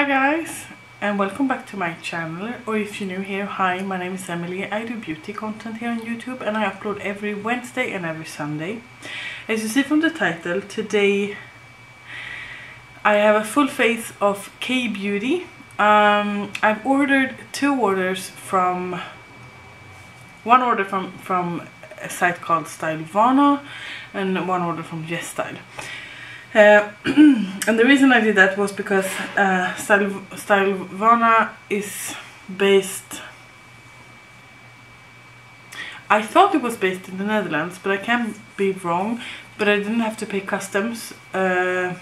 Hi guys and welcome back to my channel or if you're new here, hi my name is Emily. I do beauty content here on YouTube and I upload every Wednesday and every Sunday. As you see from the title, today I have a full face of K-Beauty. Um, I've ordered two orders from one order from from a site called Stylevana and one order from Yes Style. Uh, and the reason I did that was because uh, is based I thought it was based in the Netherlands but I can be wrong but I didn't have to pay customs uh,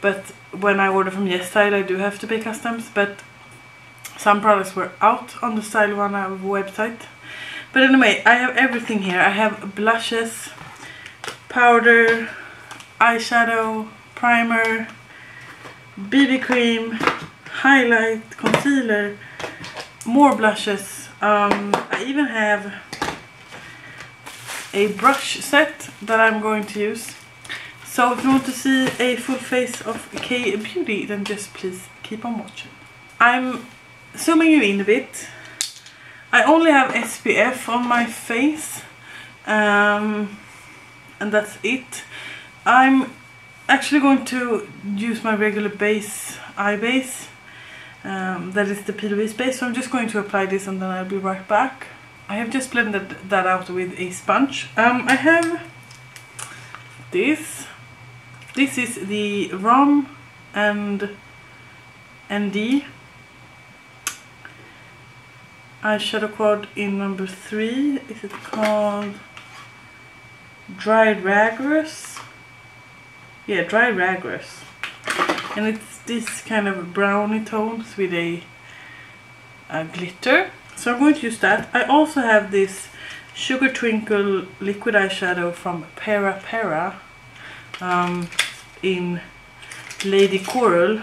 but when I order from Yes Style I do have to pay customs but some products were out on the Stylevana website. But anyway I have everything here. I have blushes powder eyeshadow, primer, BB cream, highlight, concealer, more blushes. Um, I even have a brush set that I'm going to use. So if you want to see a full face of K Beauty, then just please keep on watching. I'm zooming you in a bit. I only have SPF on my face. Um, and that's it. I'm actually going to use my regular base, eye base. Um, that is the PLV base. So I'm just going to apply this and then I'll be right back. I have just blended that out with a sponge. Um, I have this. This is the ROM and ND eyeshadow quad in number three. Is it called Dry Ragrous? Yeah dry ragrous and it's this kind of browny tones with a, a glitter. So I'm going to use that. I also have this Sugar Twinkle liquid eyeshadow from Peripera um, in Lady Coral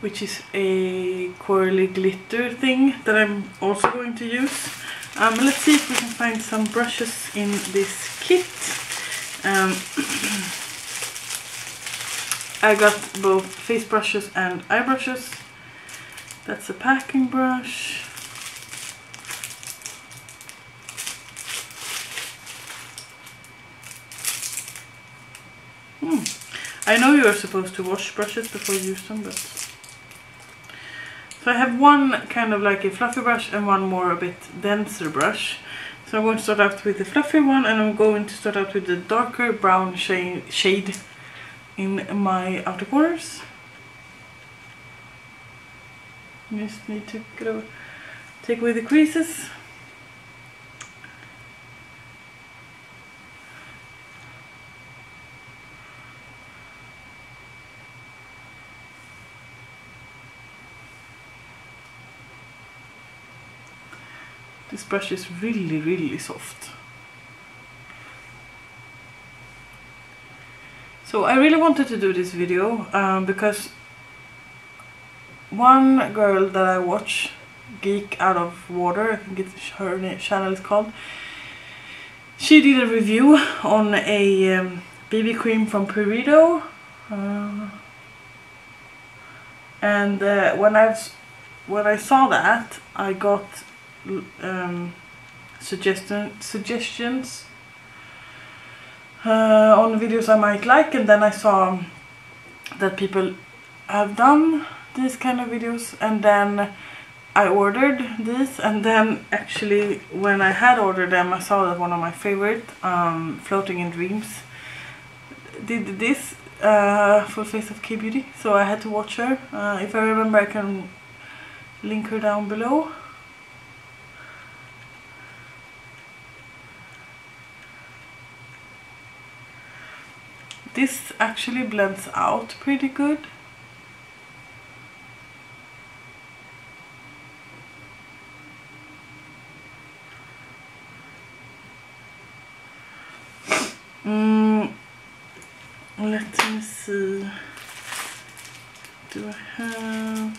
which is a corally glitter thing that I'm also going to use. Um, let's see if we can find some brushes in this kit um, I got both face brushes and eye brushes. That's a packing brush. Hmm. I know you're supposed to wash brushes before you use them, but... So I have one kind of like a fluffy brush and one more a bit denser brush. So I'm going to start out with the fluffy one and I'm going to start out with the darker brown shade, in my outer corners. Just need to take away the creases. This brush is really, really soft. So I really wanted to do this video um, because one girl that I watch, Geek Out of Water, I think it's her channel is called, she did a review on a um, BB cream from Purito. Uh, and uh, when I when I saw that, I got um, suggestion suggestions uh, on videos I might like and then I saw that people have done these kind of videos and then I ordered this and then actually when I had ordered them I saw that one of my favorite um, Floating in Dreams did this uh, full face of K-Beauty. So I had to watch her. Uh, if I remember I can link her down below This actually blends out pretty good. Mm, let me see. Do I have...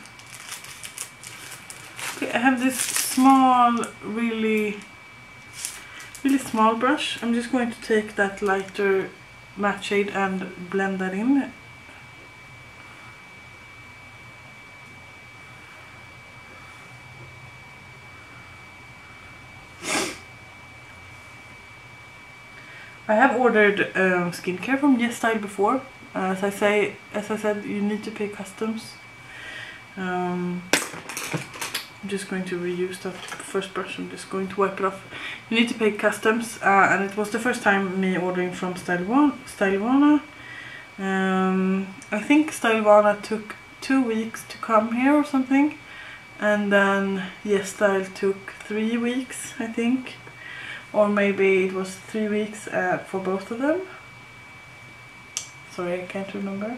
Okay, I have this small, really, really small brush. I'm just going to take that lighter matte shade and blend that in I have ordered um, skincare from Yes Style before. Uh, as I say, as I said, you need to pay customs. Um, I'm just going to reuse that first brush. I'm just going to wipe it off. You need to pay customs, uh, and it was the first time me ordering from Stylevana. Um, I think Stylevana took two weeks to come here or something, and then Yes Style took three weeks, I think or maybe it was three weeks uh, for both of them. Sorry, I can't remember.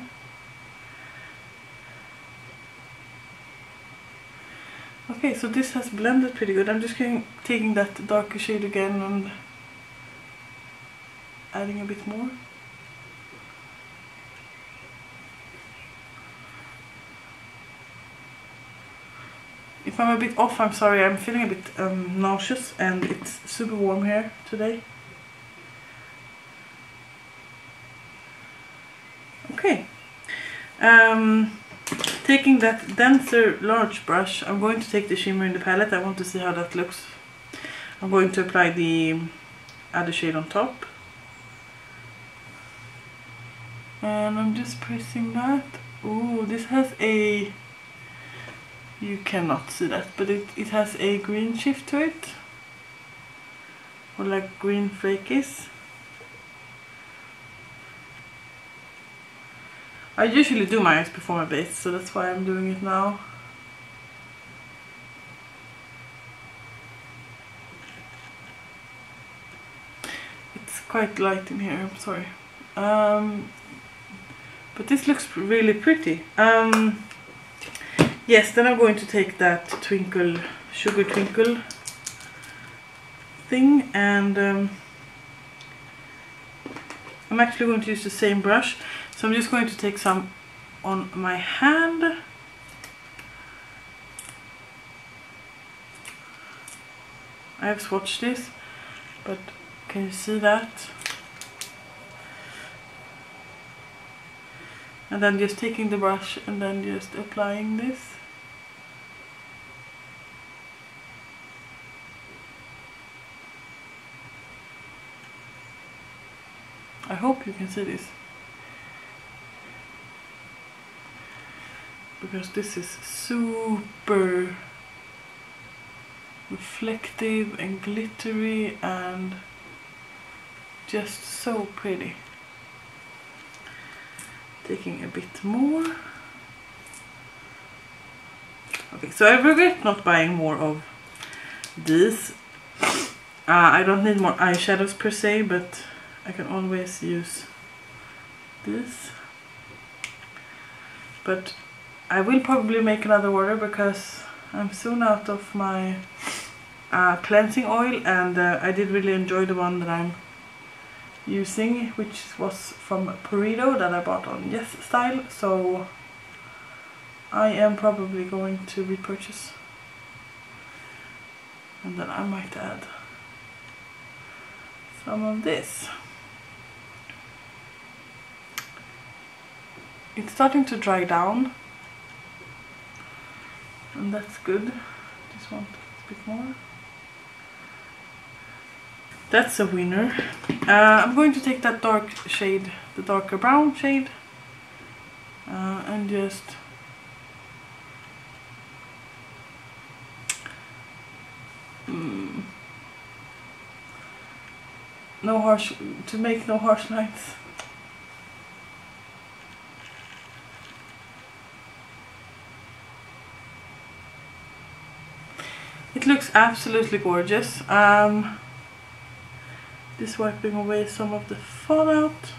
Okay, so this has blended pretty good. I'm just going, taking that darker shade again and adding a bit more. If I'm a bit off, I'm sorry, I'm feeling a bit um, nauseous and it's super warm here today. Okay. Um, taking that denser large brush, I'm going to take the shimmer in the palette. I want to see how that looks. I'm going to apply the other shade on top. And I'm just pressing that. Oh, this has a you cannot see that but it, it has a green shift to it or like green flakies I usually do my eyes before my base so that's why I'm doing it now. It's quite light in here I'm sorry. Um, but this looks really pretty. Um, Yes, then I'm going to take that twinkle, sugar twinkle thing and um, I'm actually going to use the same brush. So I'm just going to take some on my hand. I have swatched this, but can you see that? And then just taking the brush and then just applying this. I hope you can see this. Because this is super reflective and glittery and just so pretty. Taking a bit more. Okay, so I regret not buying more of these. Uh, I don't need more eyeshadows per se, but I can always use this but I will probably make another order because I'm soon out of my uh, cleansing oil and uh, I did really enjoy the one that I'm using which was from Purito that I bought on Yes Style. So I am probably going to repurchase. And then I might add some of this. it's starting to dry down and that's good. Just want a bit more. That's a winner. Uh, I'm going to take that dark shade the darker brown shade uh, and just mm, no harsh to make no harsh lines It looks absolutely gorgeous. Um, just wiping away some of the fallout.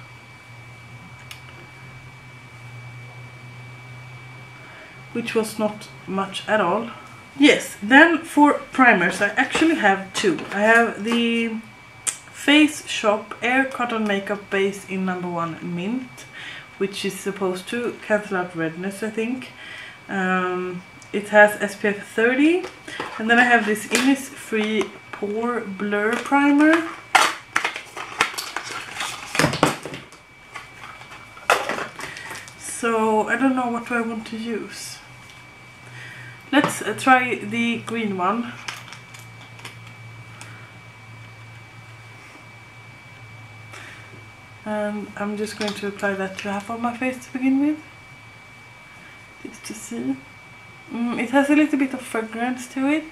Which was not much at all. Yes, then for primers I actually have two. I have the Face Shop Air Cotton Makeup Base in number one Mint. Which is supposed to cancel out redness I think. Um, it has SPF 30 and then I have this Innisfree Pore Blur Primer. So I don't know what do I want to use. Let's uh, try the green one. And I'm just going to apply that to half of my face to begin with. Just to see mm, it has a little bit of fragrance to it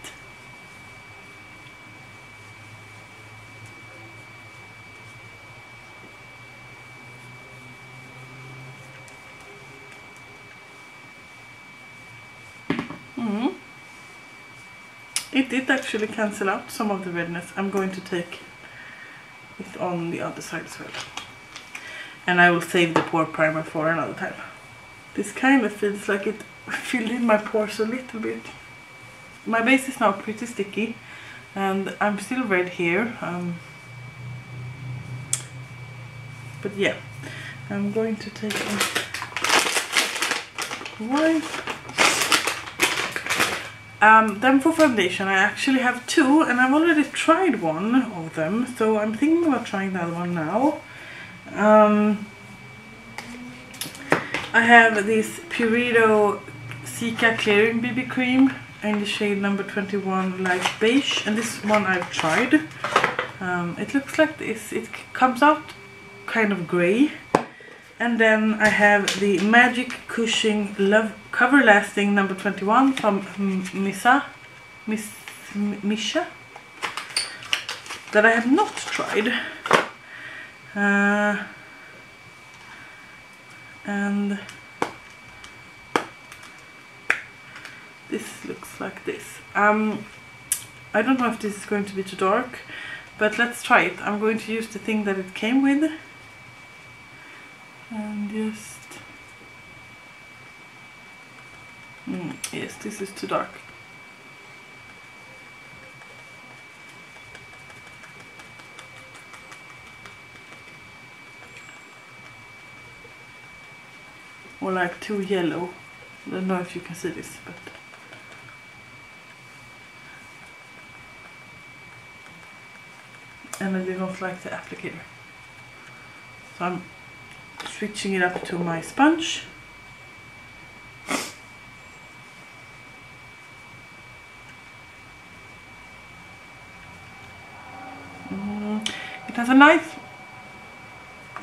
Mm. It did actually cancel out some of the redness. I'm going to take it on the other side as well. And I will save the pore primer for another time. This kind of feels like it filled in my pores a little bit. My base is now pretty sticky and I'm still red here. Um, but yeah, I'm going to take a wipe um, then for foundation I actually have two and I've already tried one of them so I'm thinking about trying other one now. Um, I have this Purito Cica Clearing BB Cream in the shade number 21 Light Beige and this one I've tried. Um, it looks like this, it comes out kind of grey and then I have the Magic Cushion Love Cover Lasting number 21 from Misa, Miss, Missha that I have not tried. Uh, and this looks like this. Um, I don't know if this is going to be too dark, but let's try it. I'm going to use the thing that it came with and just mm, yes this is too dark or like too yellow I don't know if you can see this but and I don't like the applicator so I'm switching it up to my sponge. Mm, it has a nice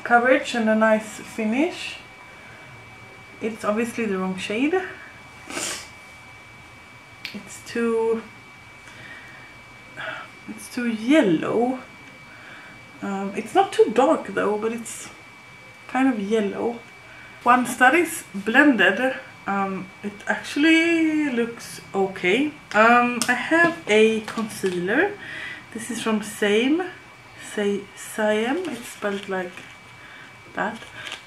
coverage and a nice finish. It's obviously the wrong shade. It's too it's too yellow. Um, it's not too dark though, but it's kind of yellow. Once that is blended, um, it actually looks okay. Um, I have a concealer. This is from Same, say Siam. It's spelled like that.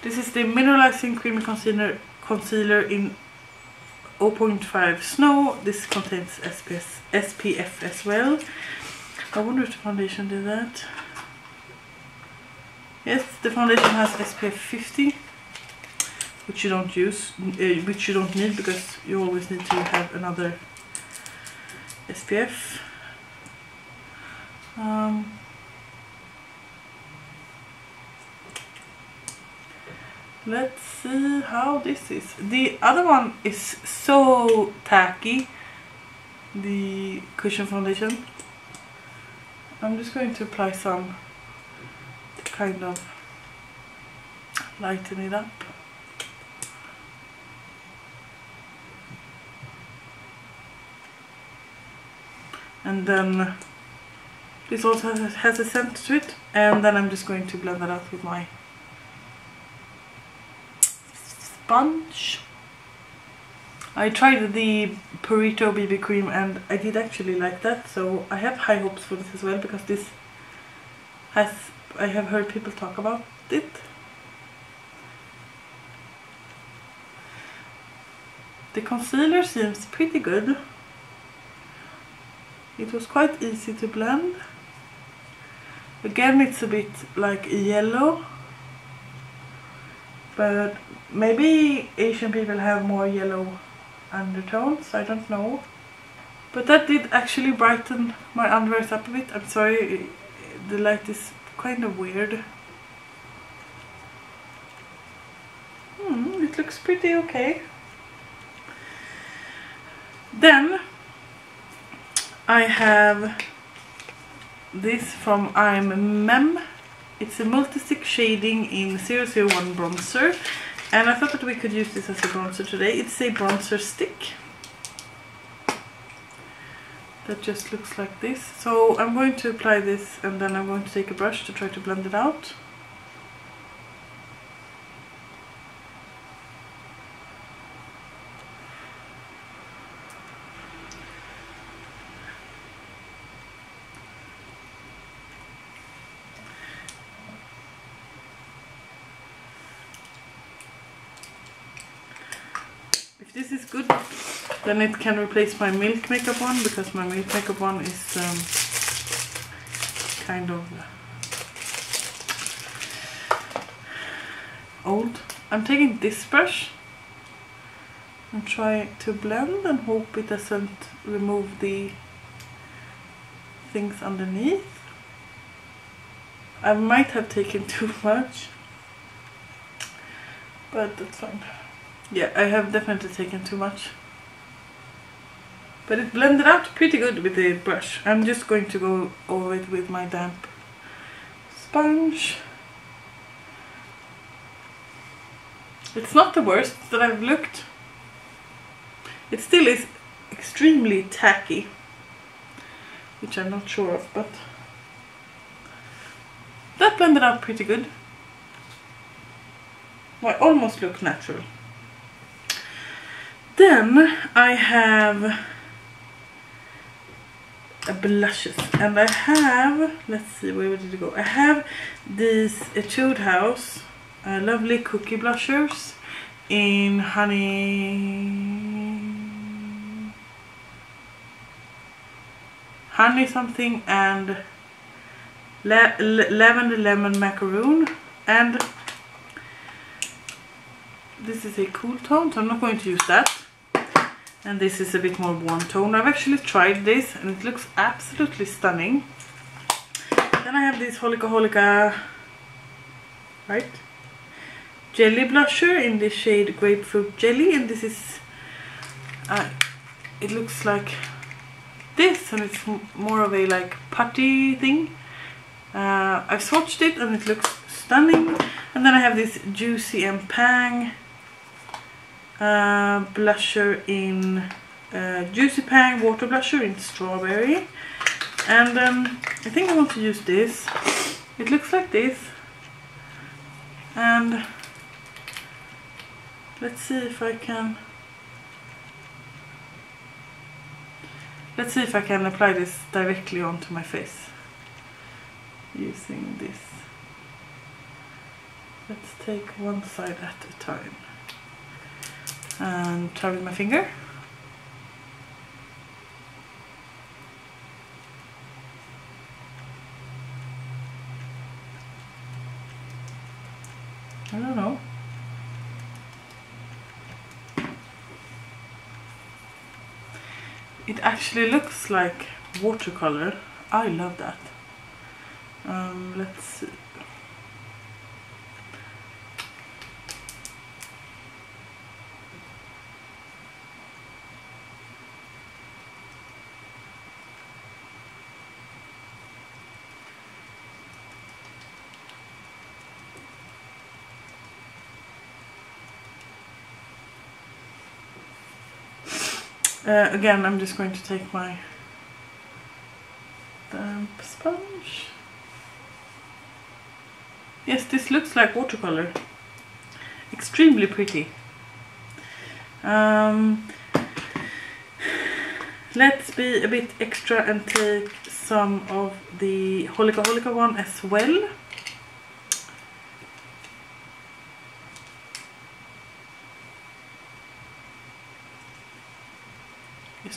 This is the Mineralizing Creamy Concealer, concealer in 0.5 Snow. This contains SPS, SPF as well. I wonder if the foundation did that. Yes, the foundation has SPF 50, which you don't use, uh, which you don't need because you always need to have another SPF. Um, let's see how this is. The other one is so tacky, the cushion foundation. I'm just going to apply some kind of lighten it up. And then this also has a scent to it and then I'm just going to blend that out with my sponge. I tried the Purito BB cream and I did actually like that so I have high hopes for this as well because this has I have heard people talk about it. The concealer seems pretty good. It was quite easy to blend. Again it's a bit like yellow. But maybe Asian people have more yellow undertones, I don't know. But that did actually brighten my underwear up a bit. I'm sorry, the light is kind of weird. Hmm, it looks pretty okay. Then I have this from I'm Meme It's a multi-stick shading in 001 bronzer. And I thought that we could use this as a bronzer today. It's a bronzer stick. That just looks like this. So I'm going to apply this and then I'm going to take a brush to try to blend it out. this is good then it can replace my milk makeup one because my milk makeup one is um, kind of old. I'm taking this brush and try to blend and hope it doesn't remove the things underneath. I might have taken too much but that's fine. Yeah, I have definitely taken too much. But it blended out pretty good with the brush. I'm just going to go over it with my damp sponge. It's not the worst that I've looked. It still is extremely tacky. Which I'm not sure of, but... That blended out pretty good. Well, I almost look natural. Then I have blushes. And I have, let's see, where did it go? I have these Etude House uh, lovely cookie blushers in honey. Honey something and la lavender lemon macaroon. And this is a cool tone so I'm not going to use that and this is a bit more warm tone. I've actually tried this and it looks absolutely stunning. Then I have this Holika Holika, right? Jelly blusher in the shade Grapefruit Jelly and this is, uh, it looks like this and it's more of a like putty thing. Uh, I've swatched it and it looks stunning. And then I have this Juicy and Pang uh, blusher in uh, Juicy Pang water blusher in strawberry. And um, I think I want to use this. It looks like this. And let's see if I can let's see if I can apply this directly onto my face using this. Let's take one side at a time and try with my finger. I don't know. It actually looks like watercolor. I love that. Um, let's see. Uh, again, I'm just going to take my damp sponge. Yes, this looks like watercolor. Extremely pretty. Um, let's be a bit extra and take some of the Holika Holika one as well.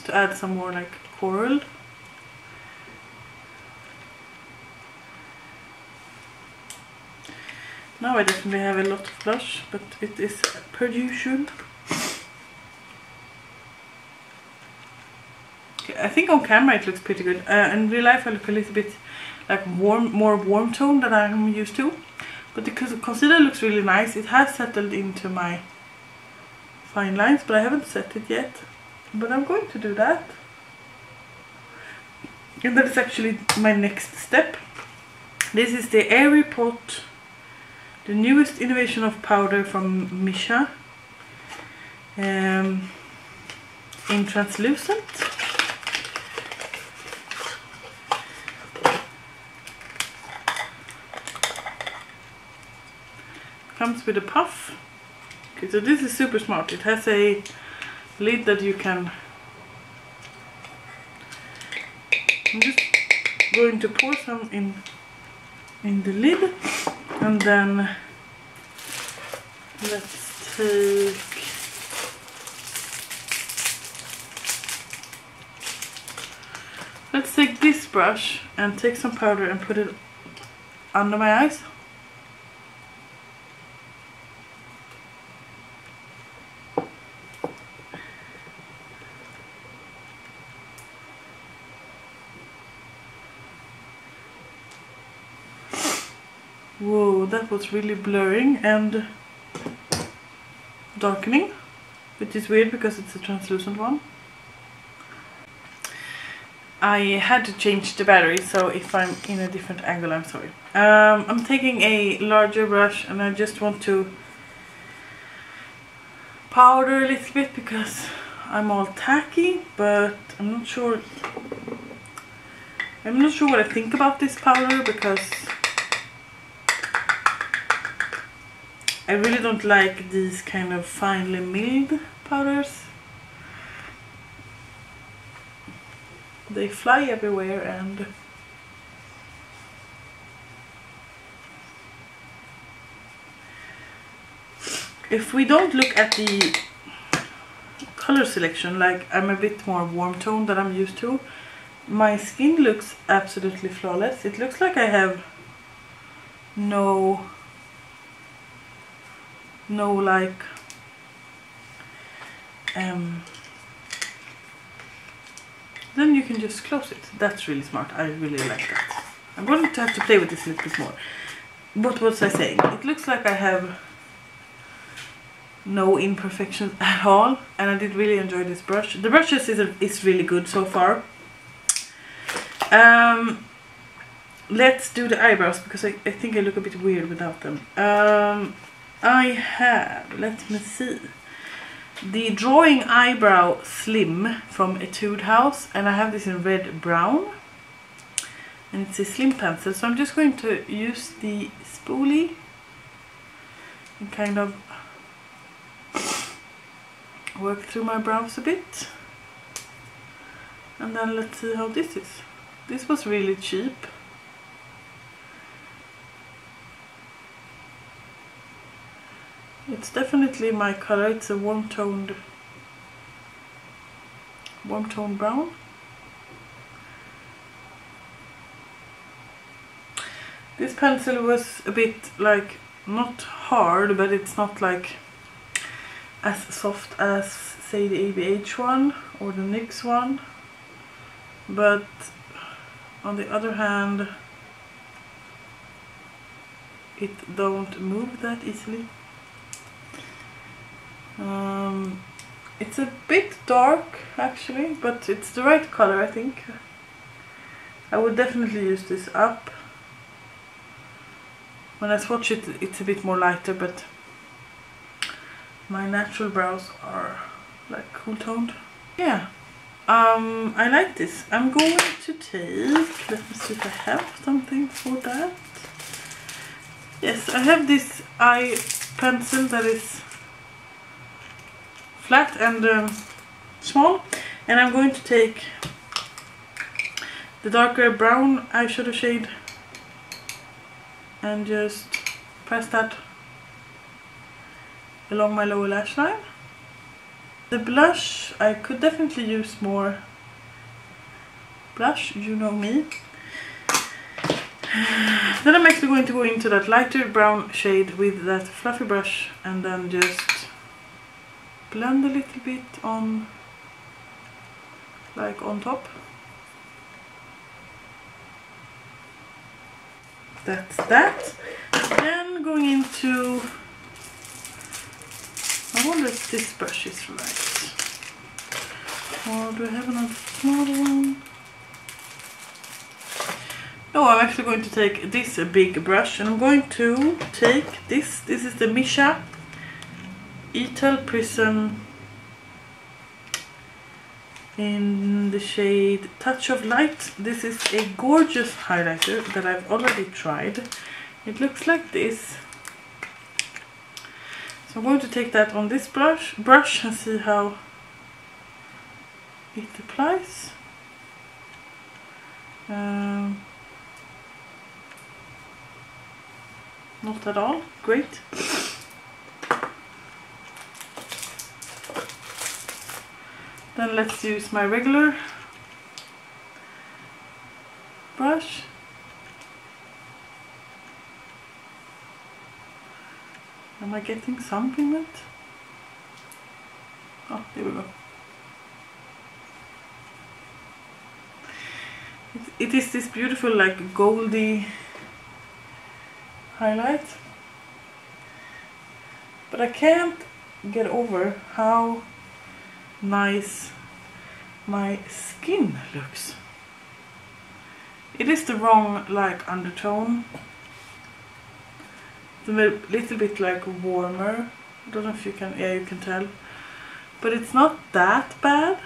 just to add some more like coral. Now I definitely have a lot of blush but it is per usual okay, I think on camera it looks pretty good. Uh, in real life I look a little bit like warm more warm tone than I'm used to. But the concealer looks really nice. It has settled into my fine lines but I haven't set it yet but I'm going to do that and that is actually my next step This is the Airy Pot, the newest innovation of powder from Missha. Um, in translucent. Comes with a puff. Okay, so this is super smart. It has a lid that you can... I'm just going to pour some in in the lid and then let's take let's take this brush and take some powder and put it under my eyes Whoa, that was really blurring and darkening, which is weird because it's a translucent one. I had to change the battery, so if I'm in a different angle, I'm sorry. Um, I'm taking a larger brush and I just want to powder a little bit because I'm all tacky, but I'm not sure I'm not sure what I think about this powder because I really don't like these kind of finely milled powders. They fly everywhere and if we don't look at the color selection, like I'm a bit more warm tone than I'm used to, my skin looks absolutely flawless. It looks like I have no no like um, then you can just close it. That's really smart. I really like that. I'm going to have to play with this a little bit more. What was I saying? It looks like I have no imperfections at all and I did really enjoy this brush. The brushes is, a, is really good so far. Um, let's do the eyebrows because I, I think I look a bit weird without them. Um, I have, let me see, the Drawing Eyebrow Slim from Etude House and I have this in red brown. And it's a slim pencil so I'm just going to use the spoolie and kind of work through my brows a bit. And then let's see how this is. This was really cheap It's definitely my color. It's a warm toned warm toned brown. This pencil was a bit like not hard but it's not like as soft as say the ABH one or the NYX one but on the other hand it don't move that easily um, it's a bit dark actually, but it's the right color I think. I would definitely use this up. When I swatch it, it's a bit more lighter, but my natural brows are like cool toned. Yeah, um, I like this. I'm going to take, let me see if I have something for that. Yes, I have this eye pencil that is flat and um, small and I'm going to take the darker brown eyeshadow shade and just press that along my lower lash line. The blush, I could definitely use more blush, you know me. Then I'm actually going to go into that lighter brown shade with that fluffy brush and then just blend a little bit on like on top. That's that. Then going into I wonder if this brush is right. Or do I have another smaller one? No, I'm actually going to take this big brush and I'm going to take this. This is the Missha Etel Prism in the shade Touch of Light. This is a gorgeous highlighter that I've already tried. It looks like this. So I'm going to take that on this brush, brush and see how it applies. Um, not at all, great. Then let's use my regular brush. Am I getting some pigment? Oh, there we go. It, it is this beautiful like goldy highlight. But I can't get over how nice my skin looks. It is the wrong like undertone. It's a little bit like warmer. I don't know if you can, yeah you can tell. But it's not that bad.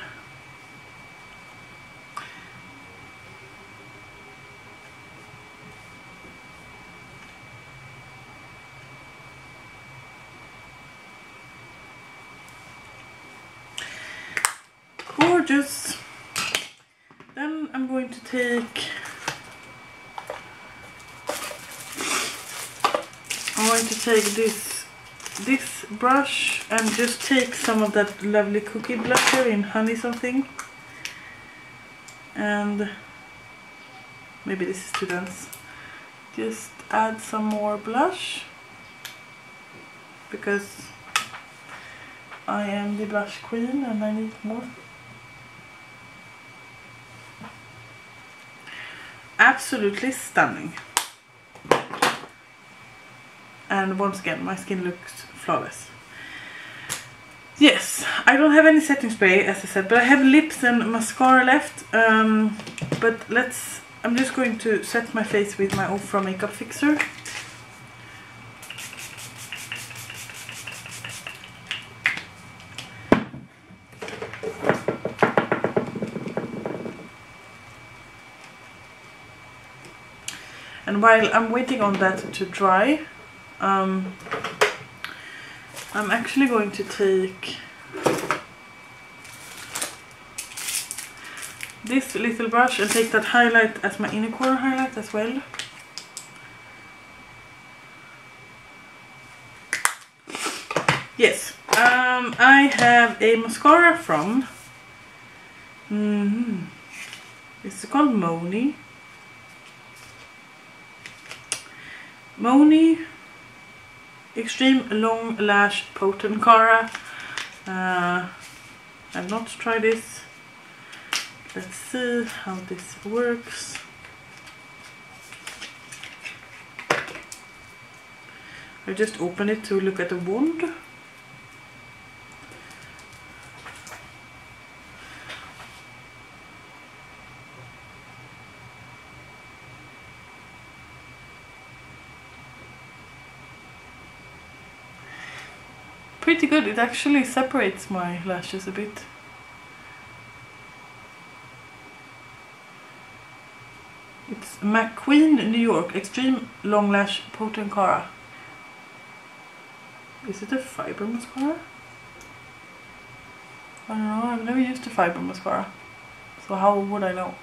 gorgeous. Then I'm going to take I'm going to take this this brush and just take some of that lovely cookie blusher in honey something. And maybe this is too dense just add some more blush because I am the blush queen and I need more absolutely stunning. And once again, my skin looks flawless. Yes, I don't have any setting spray as I said, but I have lips and mascara left. Um, but let's, I'm just going to set my face with my Ofra Makeup Fixer. And while I'm waiting on that to dry um, I'm actually going to take this little brush and take that highlight as my inner corner highlight as well yes um, I have a mascara from mm -hmm. it's called Moni Moni Extreme Long Lash Potent Cara. Uh, I've not tried this. Let's see how this works. I just open it to look at the wand. Pretty good. It actually separates my lashes a bit. It's McQueen New York Extreme Long Lash Potent Cara. Is it a fiber mascara? I don't know, I've never used a fiber mascara. So how would I know?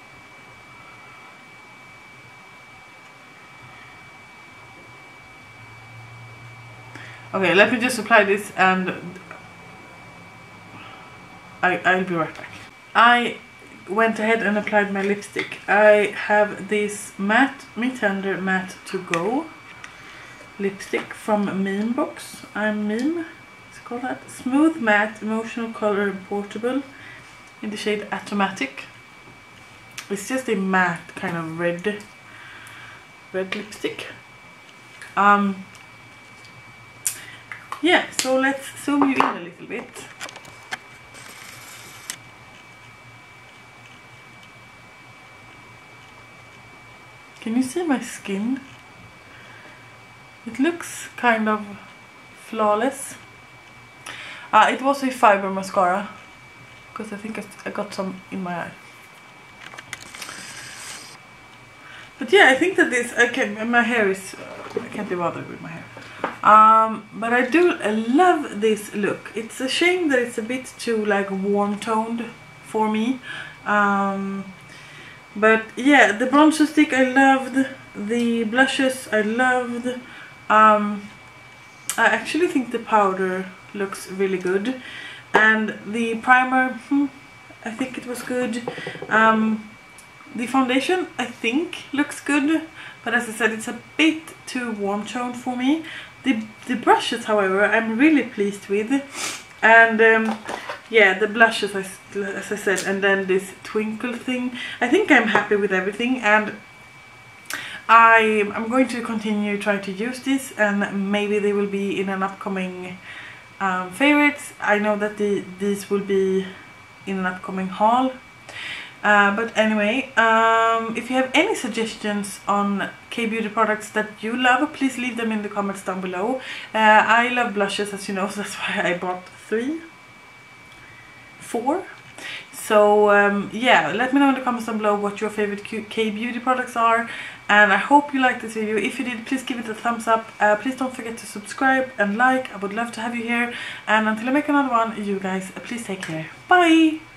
Okay, let me just apply this and I, I'll be right back. I went ahead and applied my lipstick. I have this matte, Me Tender Matte To Go lipstick from Meme Box. I'm Meme, it's called that. Smooth Matte Emotional Color Portable in the shade Atomatic. It's just a matte kind of red, red lipstick. Um, yeah, so let's zoom you in a little bit. Can you see my skin? It looks kind of flawless. Uh, it was a fiber mascara because I think I got some in my eye. But yeah, I think that this, okay, my hair is, uh, I can't be bothered with my hair. Um, but I do love this look. It's a shame that it's a bit too like warm toned for me. Um, but yeah, the bronzer stick I loved, the blushes I loved. Um, I actually think the powder looks really good. And the primer, hmm, I think it was good. Um, the foundation, I think, looks good. But as I said, it's a bit too warm toned for me. The, the brushes, however, I'm really pleased with. And um, yeah, the blushes, as, as I said, and then this twinkle thing. I think I'm happy with everything. And I, I'm going to continue trying to use this. And maybe they will be in an upcoming um, favorites. I know that the, these will be in an upcoming haul uh, but anyway, um, if you have any suggestions on K-beauty products that you love, please leave them in the comments down below. Uh, I love blushes as you know, so that's why I bought three, four. So um, yeah, let me know in the comments down below what your favorite K-beauty products are. And I hope you liked this video. If you did, please give it a thumbs up. Uh, please don't forget to subscribe and like. I would love to have you here. And until I make another one, you guys, please take care. Bye!